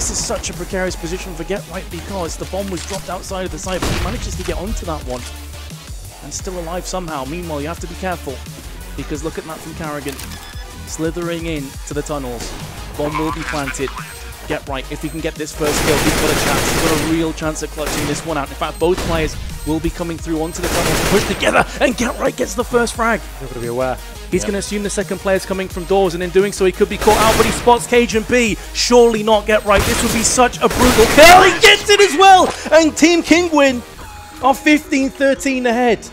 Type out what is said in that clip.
this is such a precarious position for Get Right because the bomb was dropped outside of the site, but he manages to get onto that one. And still alive somehow. Meanwhile, you have to be careful because look at that from Karrigan. Slithering in to the tunnels. Bomb will be planted. Get Right, if he can get this first kill, he's got a chance. He's got a real chance at clutching this one out. In fact, both players will be coming through onto the tunnels, push together, and Get Right gets the first frag. You've got to be aware. He's going to assume the second player's coming from doors, and in doing so, he could be caught out, but he spots cajunb. Surely not get right. This would be such a brutal kill. He gets it as well, and Team Kinguin are 15-13 ahead.